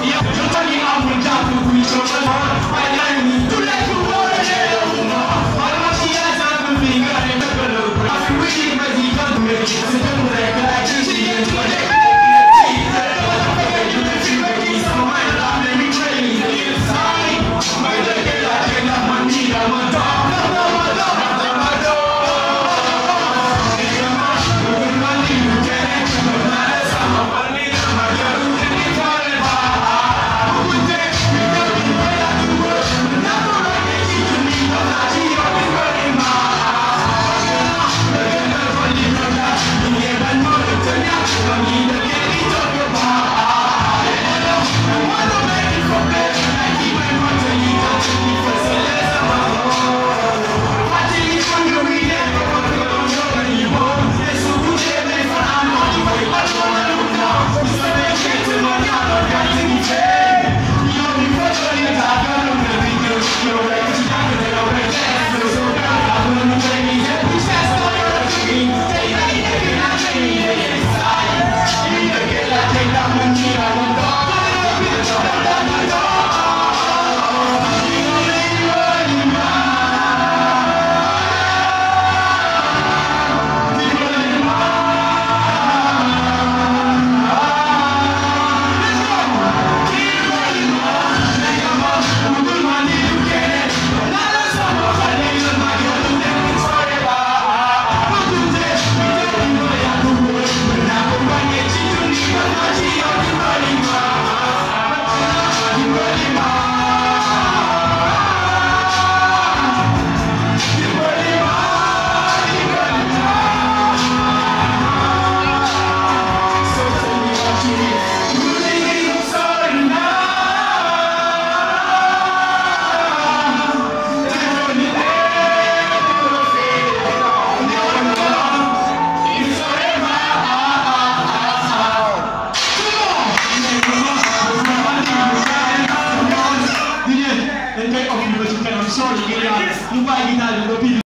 tell Yẹ kò tó ní àwùjá gbogbo ìṣòro. Ọ̀la ìlú tó lẹ́kọ̀ọ́.